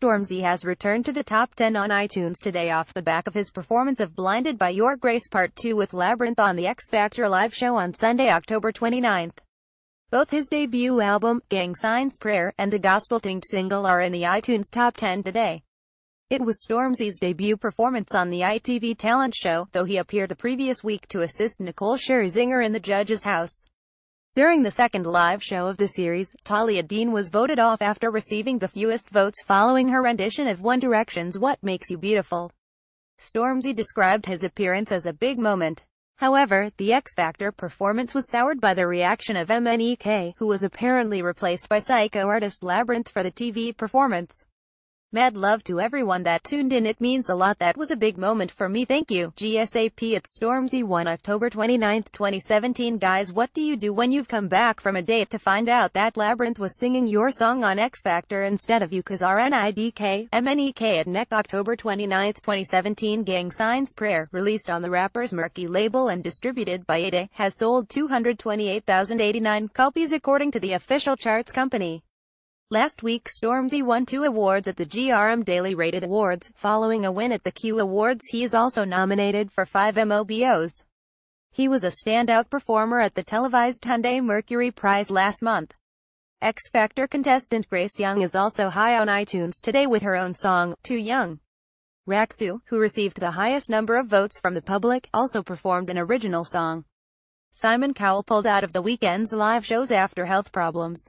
Stormzy has returned to the top 10 on iTunes today off the back of his performance of Blinded by Your Grace Part 2 with Labrinth on the X Factor live show on Sunday, October 29th. Both his debut album, Gang Signs Prayer, and the gospel-themed single are in the iTunes top 10 today. It was Stormzy's debut performance on the ITV talent show, though he appeared the previous week to assist Nicole Scherzinger in the judge's house. During the second live show of the series, Talia Dean was voted off after receiving the fewest votes following her rendition of One Direction's What Makes You Beautiful. Stormzy described his appearance as a big moment. However, the X Factor performance was soured by the reaction of MNEK, who was apparently replaced by psycho artist Labrinth for the TV performance. Mad love to everyone that tuned in. It means a lot. That was a big moment for me. Thank you. GSAP it's Stormzy 1 October 29, 2017 Guys what do you do when you've come back from a date to find out that Labrinth was singing your song on X Factor instead of you? Cause RNIDK, MNEK at NEC October 29, 2017 Gang Signs Prayer, released on the rapper's Merky label and distributed by Ade, has sold 228,089 copies according to the official charts company. Last week Stormzy won two awards at the GRM Daily Rated Awards. Following a win at the Q Awards he is also nominated for five MOBOs. He was a standout performer at the televised Hyundai Mercury Prize last month. X Factor contestant Grace Young is also high on iTunes today with her own song, Too Young. Rak-Su, who received the highest number of votes from the public, also performed an original song. Simon Cowell pulled out of the weekend's live shows after health problems.